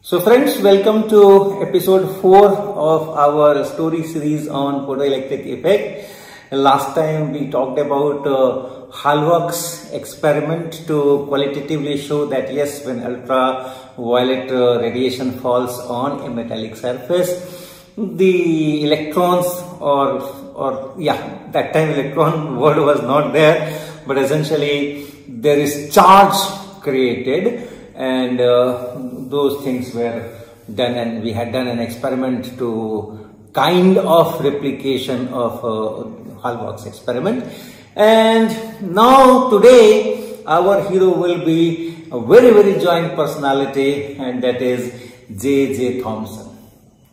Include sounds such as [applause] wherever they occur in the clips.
So friends, welcome to episode 4 of our story series on photoelectric effect. Last time we talked about uh, experiment to qualitatively show that yes, when ultraviolet uh, radiation falls on a metallic surface, the electrons or or yeah, that time electron [laughs] word was not there, but essentially there is charge created and uh, those things were done and we had done an experiment to kind of replication of uh, experiment and now today our hero will be a very very joint personality and that is J.J. Thomson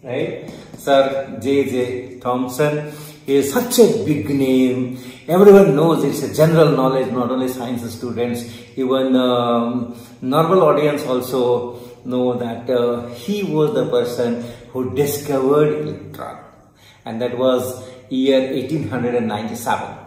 right Sir J.J. Thomson is such a big name everyone knows it's a general knowledge not only science students even um, normal audience also know that uh, he was the person who discovered electron and that was year 1897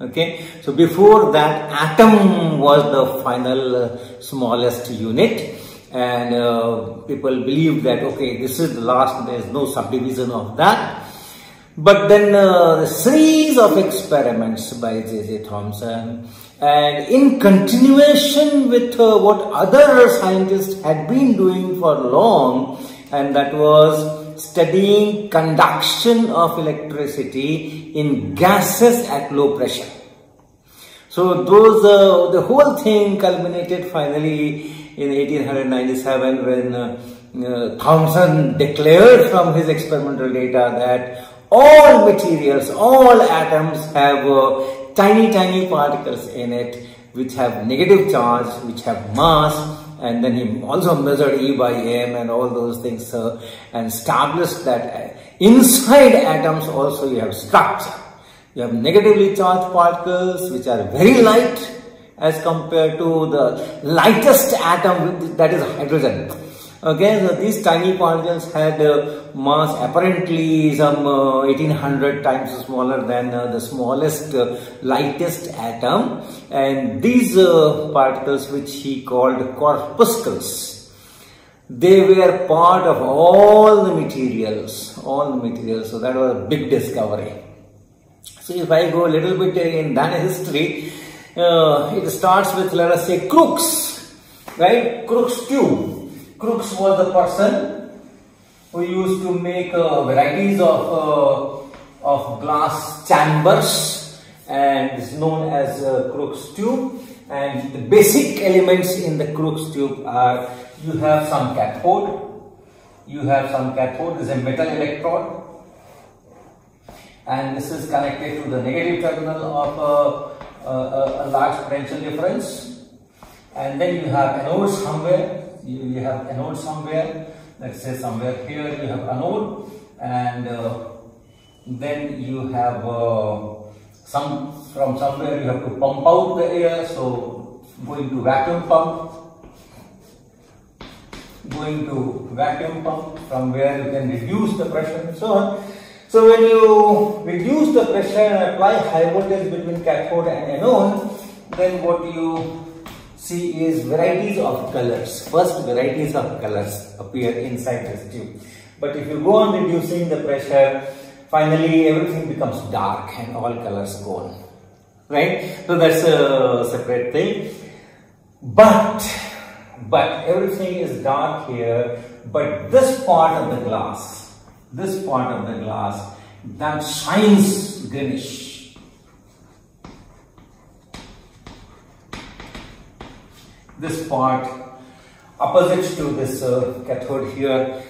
okay? So before that atom was the final uh, smallest unit. And uh, people believe that okay this is the last there is no subdivision of that. But then uh, a series of experiments by J.J. Thomson and in continuation with uh, what other scientists had been doing for long and that was studying conduction of electricity in gases at low pressure. So those, uh, the whole thing culminated finally in 1897 when uh, uh, Thomson declared from his experimental data that all materials, all atoms have uh, tiny, tiny particles in it which have negative charge, which have mass and then he also measured E by M and all those things uh, and established that uh, inside atoms also you have structure. You have negatively charged particles which are very light as compared to the lightest atom that is hydrogen. Okay, so these tiny particles had uh, mass apparently some uh, 1800 times smaller than uh, the smallest, uh, lightest atom. And these uh, particles which he called corpuscles, they were part of all the materials, all the materials. So that was a big discovery. So if I go a little bit in that history, uh, it starts with let us say Crookes, right? Crookes tube Crookes was the person who used to make uh, varieties of, uh, of glass chambers and is known as uh, Crookes tube. And the basic elements in the Crookes tube are you have some cathode, you have some cathode, this is a metal electrode. And this is connected to the negative terminal of a, a, a large potential difference. And then you have anode somewhere you, you have anode somewhere let's say somewhere here you have anode and uh, then you have uh, some from somewhere you have to pump out the air so going to vacuum pump going to vacuum pump from where you can reduce the pressure and so on. So when you reduce the pressure and apply high voltage between cathode and anode then what you see is varieties of colors. First varieties of colors appear inside this tube. But if you go on reducing the pressure, finally everything becomes dark and all colors gone. Right? So that's a separate thing. But, but everything is dark here, but this part of the glass, this part of the glass, that shines greenish this part opposite to this uh, cathode here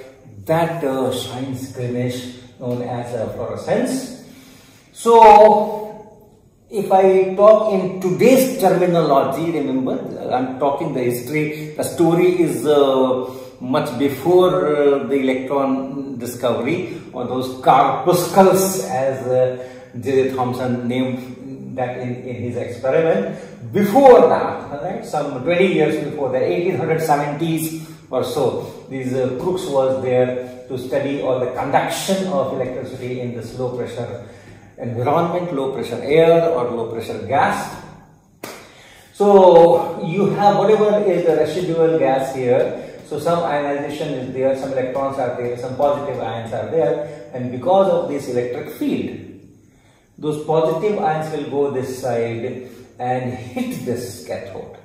that uh, shines greenish known as a fluorescence. So if I talk in today's terminology, remember I'm talking the history, the story is uh, much before uh, the electron discovery or those corpuscles as uh, J. Thomson named that in, in his experiment. Before that, some 20 years before the 1870s or so, these uh, Crookes was there to study all the conduction of electricity in this low pressure environment, low pressure air or low pressure gas. So you have whatever is the residual gas here. So some ionization is there, some electrons are there, some positive ions are there and because of this electric field, those positive ions will go this side and hit this cathode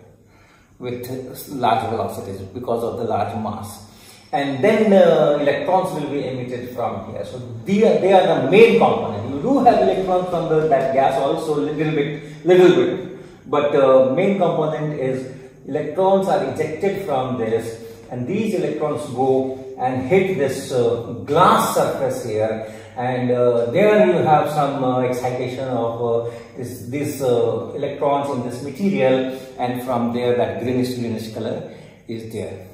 with large velocities because of the large mass and then uh, electrons will be emitted from here. So they are, they are the main component. You do have electrons from the, that gas also little bit, little bit, but uh, main component is electrons are ejected from this and these electrons go and hit this uh, glass surface here and uh, there you have some uh, excitation of uh, this, uh, electrons in this material and from there that greenish greenish color is there.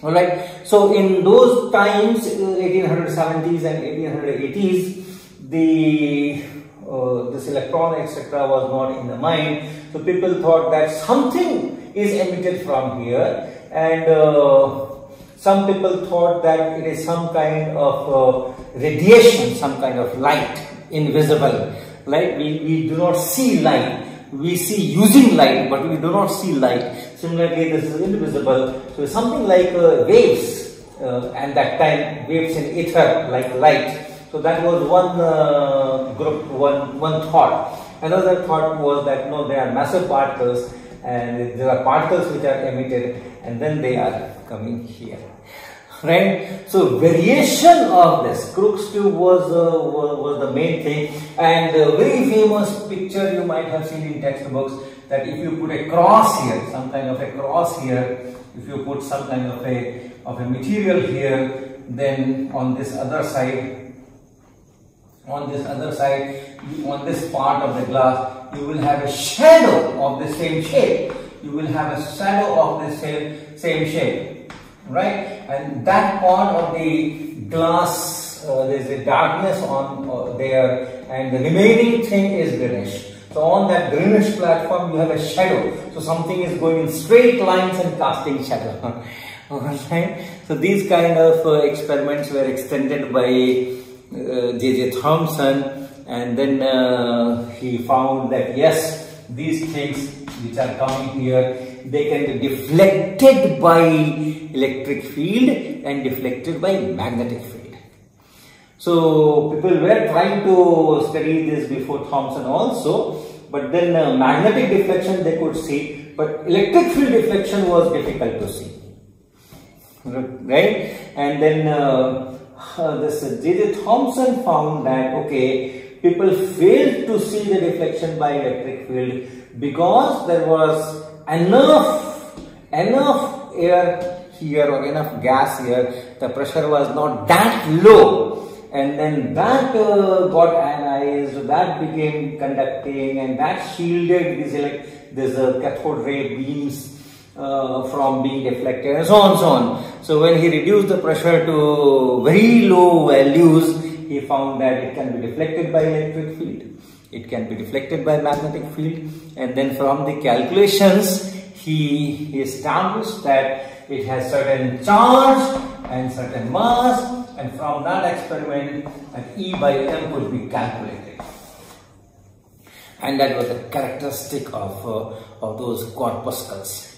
Alright, so in those times, 1870s uh, and 1880s, the uh, this electron etc. was not in the mind. So people thought that something is emitted from here and uh, some people thought that it is some kind of uh, radiation, some kind of light, invisible. Like we, we do not see light, we see using light but we do not see light. Similarly, this is invisible. So something like uh, waves uh, and that time waves in ether like light. So that was one uh, group, one, one thought. Another thought was that no, there are massive particles and there are particles which are emitted and then they are coming here. Right? So variation of this. Crookes tube was, uh, was, was the main thing. And a very famous picture you might have seen in textbooks that if you put a cross here some kind of a cross here if you put some kind of a of a material here then on this other side on this other side on this part of the glass you will have a shadow of the same shape you will have a shadow of the same same shape right? And that part of the glass, uh, there is a darkness on uh, there and the remaining thing is greenish. So on that greenish platform you have a shadow. So something is going in straight lines and casting shadow. [laughs] Alright. So these kind of uh, experiments were extended by J.J. Uh, Thomson and then uh, he found that yes, these things which are coming here they can be deflected by electric field and deflected by magnetic field. So people were trying to study this before Thomson also, but then uh, magnetic deflection they could see, but electric field deflection was difficult to see. Right? And then uh, uh, this J.J. Thomson found that okay, people failed to see the deflection by electric field because there was enough, enough air here or enough gas here, the pressure was not that low and then that uh, got ionized, that became conducting and that shielded these, like, this uh, cathode ray beams uh, from being deflected and so on so on. So when he reduced the pressure to very low values, he found that it can be deflected by electric field. It can be deflected by magnetic field and then from the calculations he established that it has certain charge and certain mass and from that experiment an E by M could be calculated. And that was a characteristic of, uh, of those corpuscles.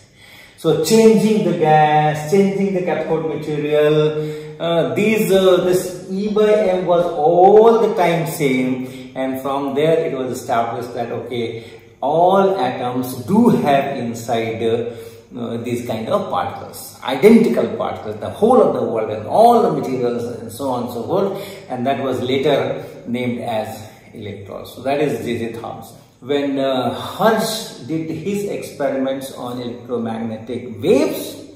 So changing the gas, changing the cathode material, uh, these uh, this E by M was all the time same. And from there it was established that okay all atoms do have inside uh, these kind of particles identical particles the whole of the world and all the materials and so on and so forth. And that was later named as electrons so that is J.J. Thomson when uh, Hertz did his experiments on electromagnetic waves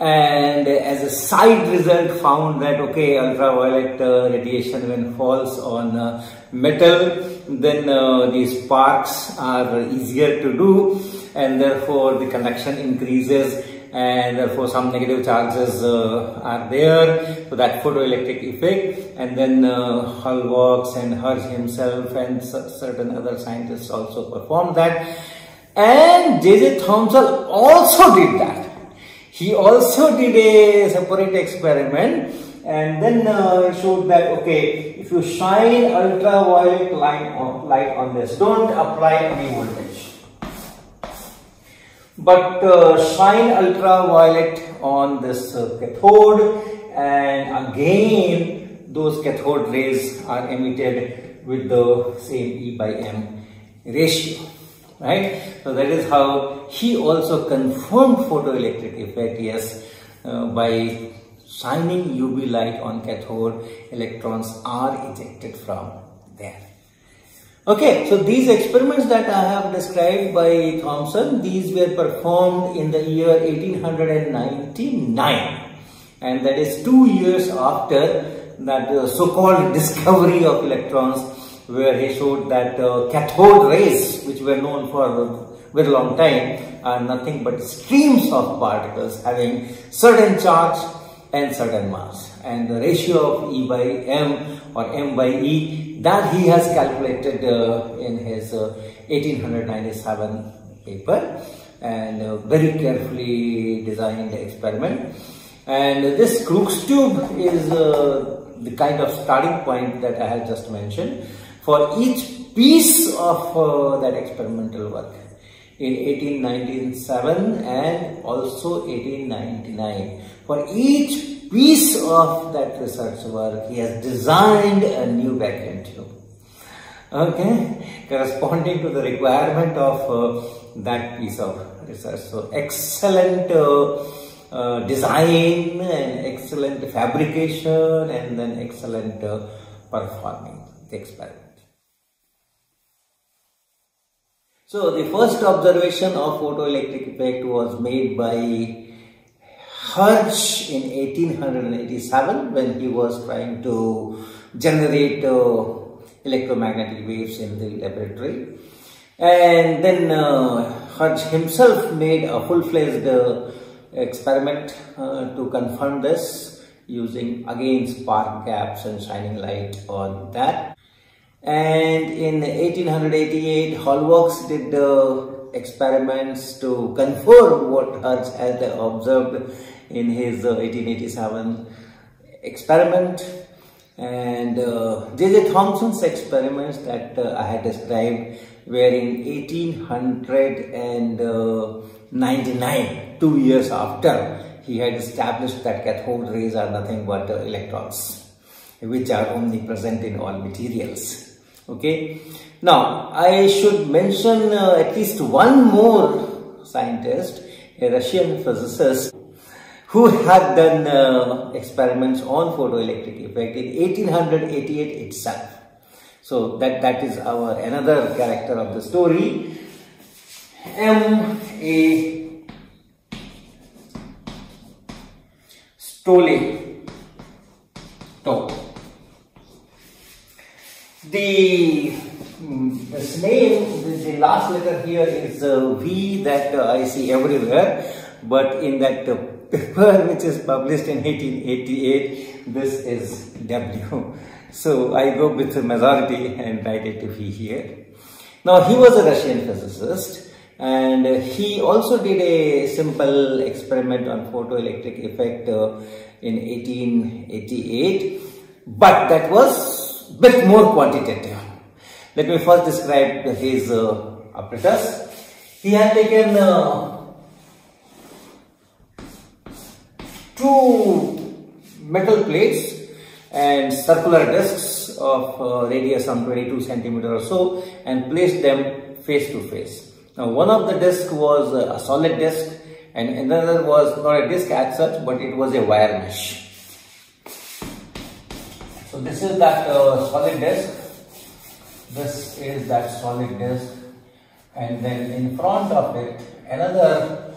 and as a side result found that okay ultraviolet uh, radiation when falls on uh, metal then uh, these sparks are easier to do. And therefore the conduction increases. And therefore some negative charges uh, are there. So that photoelectric effect. And then uh, Hallwachs and Hertz himself and certain other scientists also performed that. And J.J. Thomson also did that he also did a separate experiment and then uh, showed that okay if you shine ultraviolet light on, light on this don't apply any voltage. But uh, shine ultraviolet on this uh, cathode and again those cathode rays are emitted with the same E by M ratio right? So that is how he also confirmed photoelectric effect yes uh, by shining UV light on cathode electrons are ejected from there. Okay, so these experiments that I have described by Thomson, these were performed in the year 1899 and that is two years after that uh, so-called [laughs] discovery of electrons where he showed that uh, cathode rays which were known for a very long time are nothing but streams of particles having certain charge and certain mass. And the ratio of E by M or M by E that he has calculated uh, in his uh, 1897 paper and uh, very carefully designed the experiment. And this Crookes tube is uh, the kind of starting point that I have just mentioned for each piece of uh, that experimental work in 1897 and also 1899 for each piece of that research work, he has designed a new vacuum tube. Okay, corresponding to the requirement of uh, that piece of research. So, excellent uh, uh, design and excellent fabrication and then excellent uh, performing the experiment. So, the first observation of photoelectric effect was made by Hertz in 1887 when he was trying to generate uh, electromagnetic waves in the laboratory. And then uh, Hertz himself made a full-fledged uh, experiment uh, to confirm this using again spark gaps and shining light on that. And in 1888, Hallwachs did the experiments to confirm what Hertz had observed in his 1887 uh, experiment and J.J. Uh, Thomson's experiments that uh, I had described were in 1899, two years after he had established that cathode rays are nothing but electrons which are omnipresent in all materials. Okay. Now, I should mention uh, at least one more scientist, a Russian physicist who had done uh, experiments on photoelectric effect in 1888 itself. So that, that is our another character of the story. M. A. Stole. To. The mm, this name, the, the, last letter here is uh, V that uh, I see everywhere, but in that uh, [laughs] paper which is published in 1888, this is W. [laughs] So I go with the majority and write it to V here. Now he was a Russian physicist and he also did a simple experiment on photoelectric effect uh, in 1888 but that was bit more quantitative. Let me first describe his uh, apparatus. He had taken uh, two metal plates and circular discs of uh, radius some 22 centimeter or so and placed them face to face. Now one of the disc was a solid disc and another was not a disc as such but it was a wire mesh. So this is that uh, solid disc, this is that solid disc and then in front of it another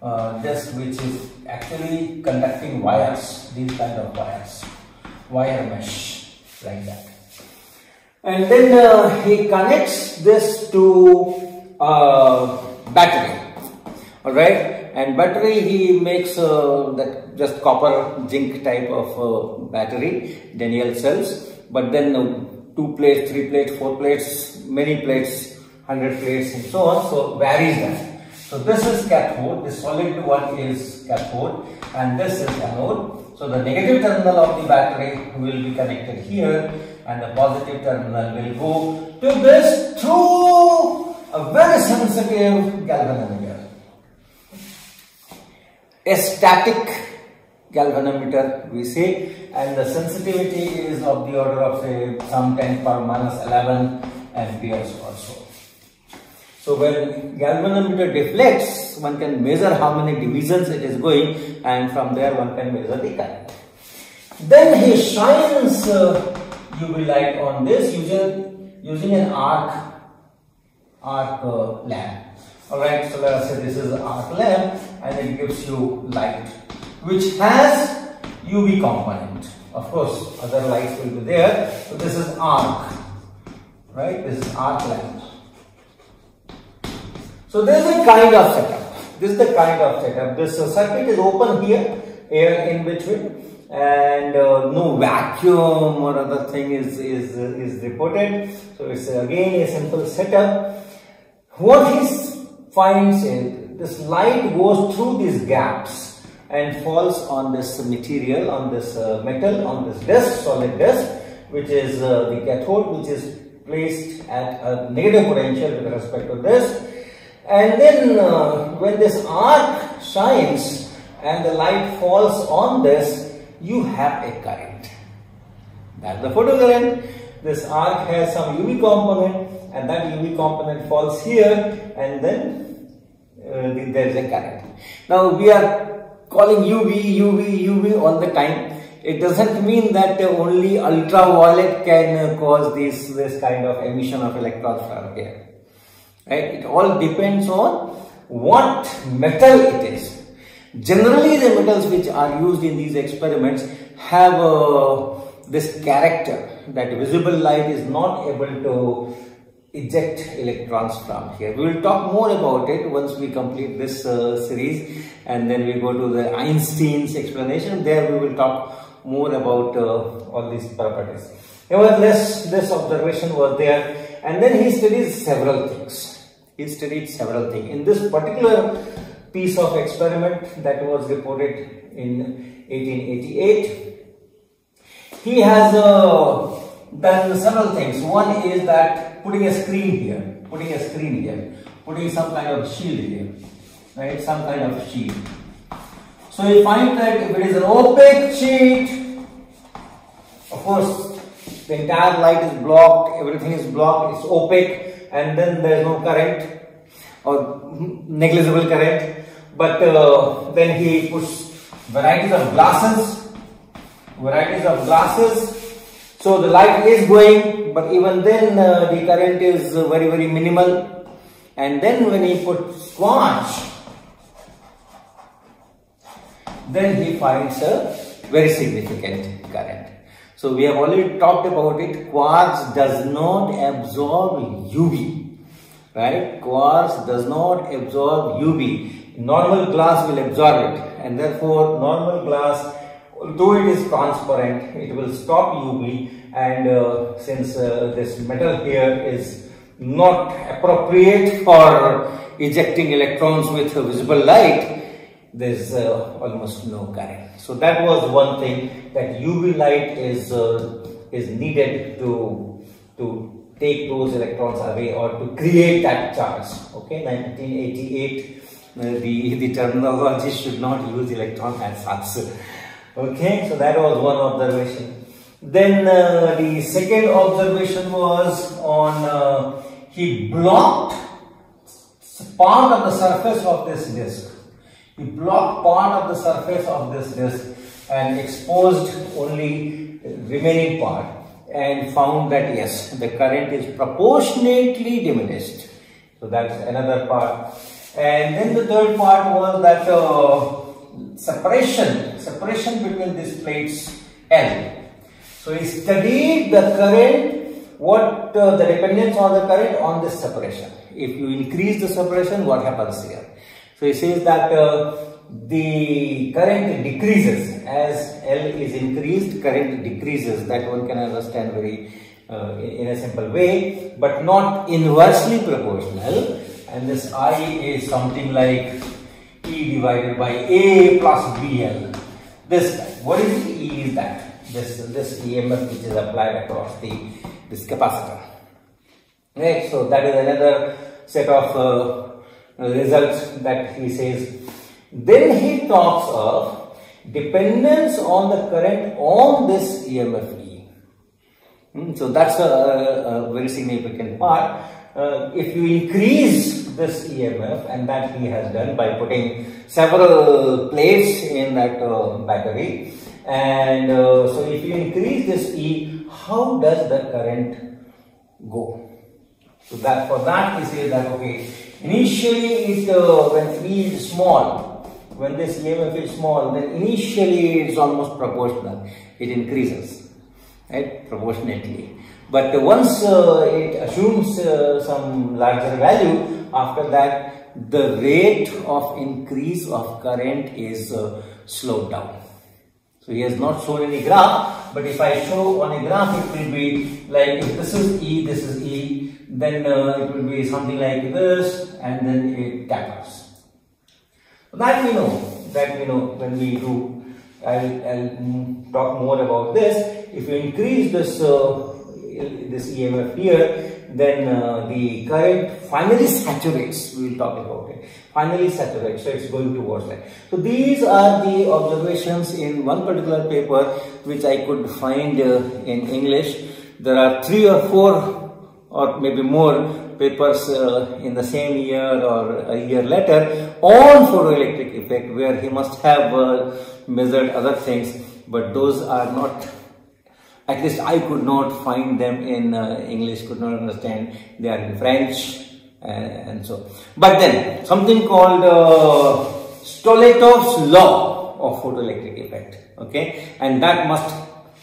uh, disc which is actually conducting wires, these kind of wires, wire mesh like that. And then uh, he connects this to uh, battery, alright. And battery he makes uh, that just copper zinc type of uh, battery, Daniell cells. But then uh, two plates, three plates, four plates, many plates, hundred plates and so on. So varies that. So this is cathode, the solid one is cathode and this is anode. So the negative terminal of the battery will be connected here and the positive terminal will go to this through a very sensitive galvanometer. astatic galvanometer we say and the sensitivity is of the order of say some 10 power minus 11 amperes or so. So when galvanometer deflects, one can measure how many divisions it is going and from there one can measure the current. Then he shines uh, UV light on this using, using an arc, arc uh, lamp. Alright, so let us say this is arc lamp and it gives you light which has UV component. Of course, other lights will be there. So this is arc, right? This is arc lamp. So this is a kind of setup. This is the kind of setup. This uh, circuit is open here, air in between and uh, no vacuum or other thing is, is, is reported. So it's again a simple setup. What he finds is this light goes through these gaps and falls on this material, on this uh, metal, on this disc, solid disc, which is uh, the cathode, which is placed at a negative potential with respect to this and then uh, when this arc shines and the light falls on this, you have a current. That's the photocurrent. This arc has some UV component and that UV component falls here and then uh, there is a current. Now we are calling UV, UV, UV all the time. It doesn't mean that only ultraviolet can cause this, this kind of emission of electrons from here right it all depends on what metal it is generally the metals which are used in these experiments have uh, this character that visible light is not able to eject electrons from here. We will talk more about it once we complete this uh, series and then we go to the Einstein's explanation. There we will talk more about uh, all these properties. Nevertheless, this observation was there and then he studied several things he studied several things. In this particular piece of experiment that was reported in 1888, he has uh, done several things. One is that putting a screen here, putting a screen here, putting some kind of shield here, right? Some kind of shield. So you find that if it is an opaque sheet, of course, the entire light is blocked, everything is blocked, it's opaque and then there is no current or negligible current but uh, then he puts varieties of glasses varieties of glasses so the light is going but even then uh, the current is very very minimal and then when he puts quartz then he finds a very significant current so we have already talked about it. Quartz does not absorb UV. Right? Quartz does not absorb UV. Normal glass will absorb it and therefore normal glass although it is transparent it will stop UV and uh, since uh, this metal here is not appropriate for ejecting electrons with visible light there is uh, almost no current. So that was one thing that UV light is uh, is needed to to take those electrons away or to create that charge. Okay, 1988. Uh, the the terminology should not use electron as such. Okay, so that was one observation. Then uh, the second observation was on uh, he blocked part of the surface of this disk he blocked part of the surface of this disk and exposed only remaining part and found that yes, the current is proportionately diminished. So that's another part. And then the third part was that uh, separation, separation between these plates L. So he studied the current, what uh, the dependence on the current on this separation. If you increase the separation, what happens here? So he says that uh, the current decreases as L is increased, current decreases. That one can understand very uh, in a simple way, but not inversely proportional. And this I is something like E divided by A plus BL. This what is E is that this this EMF which is applied across the this capacitor. Right. So that is another set of uh, results that he says Then he talks of dependence on the current on this EMF E. Hmm, so that's a, a, very significant part. Uh, if you increase this EMF and that he has done by putting several plates in that uh, battery and uh, so if you increase this E, how does the current go? So that for that we say that okay, initially it uh, when E is small, when this EMF is small, then initially it's almost proportional. It increases, right, proportionately. But once uh, it assumes uh, some larger value, after that the rate of increase of current is uh, slowed down. So he has not shown any graph, but if I show on a graph, it will be like if this is E, this is E, then uh, it will be something like this, and then it tapers. That we know, that we know when we do, I'll, I'll talk more about this. If you increase this, uh, this EMF here, then uh, the current finally saturates, we will talk about it, finally saturates, so it's going towards that. So these are the observations in one particular paper which I could find uh, in English. There are three or four or maybe more papers uh, in the same year or a year later on photoelectric effect where he must have uh, measured other things but those are not at least I could not find them in uh, English, could not understand. They are in French uh, and so. But then something called uh, law of photoelectric effect. Okay, and that must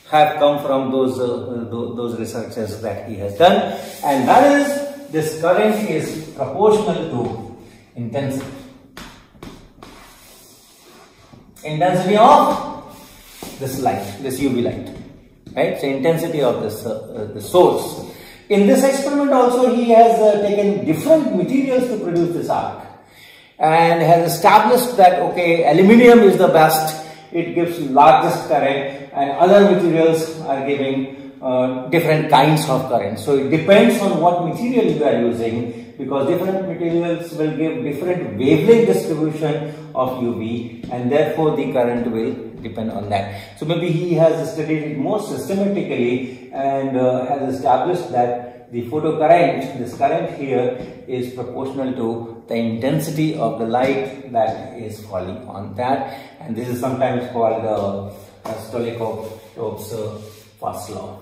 have come from those uh, those researches that he has done, and that is this current is proportional to intensity. Intensity of this light, this UV light right? So intensity of this uh, the source. In this experiment also he has uh, taken different materials to produce this arc and has established that okay aluminium is the best it gives largest current and other materials are giving uh, different kinds of current. So it depends on what material you are using because different materials will give different wavelength distribution of UV and therefore the current will depend on that. So maybe he has studied it more systematically and uh, has established that the photocurrent, this current here is proportional to the intensity of the light that is falling on that and this is sometimes called uh, Stoletov's uh, first law.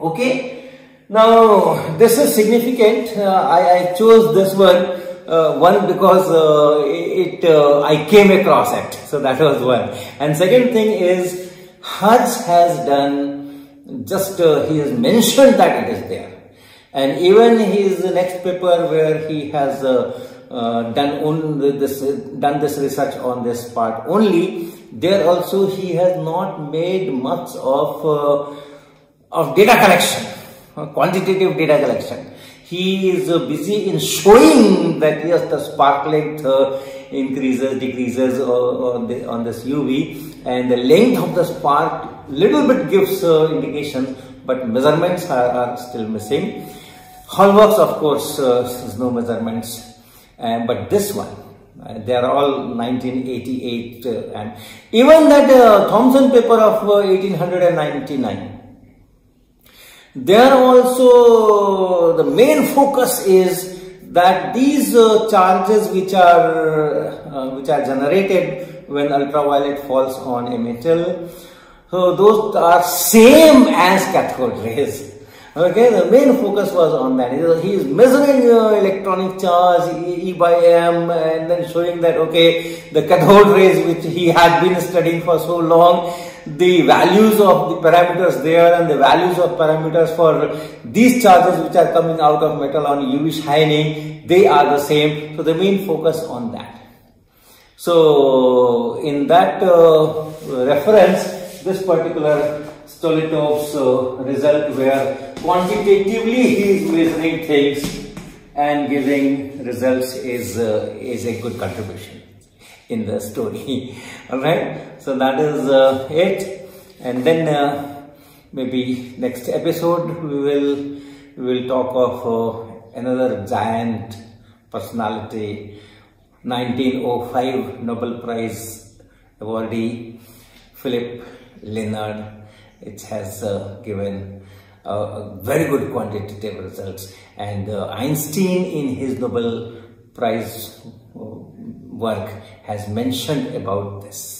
Okay, now this is significant. Uh, I, I chose this one uh, one because uh, it uh, I came across it. So that was one. And second thing is Hertz has done just uh, he has mentioned that it is there. And even his next paper where he has uh, uh, done on this done this research on this part only there also he has not made much of of data collection quantitative data collection he is uh, busy in showing that yes, the spark length uh, increases, decreases uh, on, the, on this UV and the length of the spark little bit gives uh, indications but measurements are, are still missing. Hallwachs of course uh, no measurements but this one uh, they are all 1988 uh, and even that Thomson paper of 1899 there also the main focus is that these uh, charges which are uh, which are generated when ultraviolet falls on a metal, so those are same as cathode rays. Okay, the main focus was on that. He is measuring uh, electronic charge E, e by m and then showing that okay, the cathode rays which he had been studying for so long the values of the parameters there and the values of parameters for these charges which are coming out of metal on UV shining, they are the same. So the main focus on that. So in that uh, reference, this particular Stoletov's uh, result where quantitatively he is measuring things and giving results is, uh, is a good contribution in the story [laughs] all right so that is uh, it. And then uh, maybe next episode we will we will talk of uh, another giant personality 1905 Nobel Prize awardee Philip Lenard. It has uh, given uh, very good quantitative results. And uh, Einstein in his Nobel Prize work has mentioned about this.